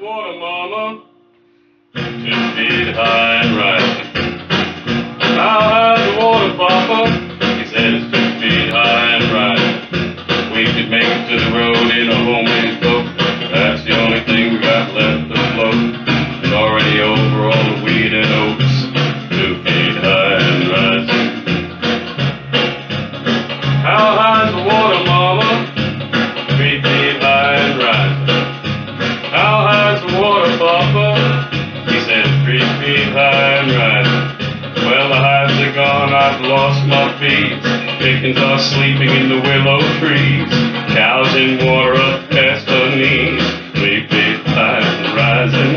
water, mama? Two feet high I've lost my feet. Chickens are sleeping in the willow trees. Cows in water up past her knees. High and rising.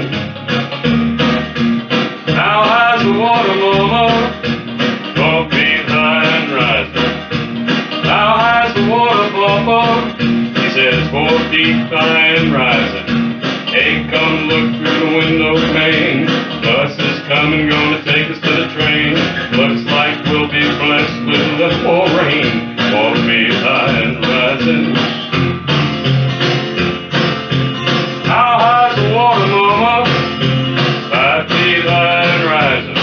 How high's the water, mama? Four feet high and rising. How high's the water, papa? He it's four feet high and rising. rain. How high's the water, mama? Five feet high and rising.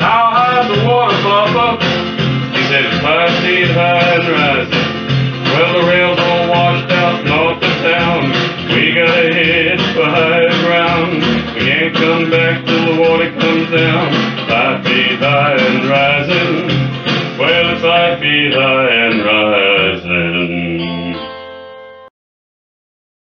How high's the water, papa? He said it's five feet high and rising. Well, the rail's all washed out town. We gotta ground. We can't come back till the water comes down. Five feet high and rising be thy end right.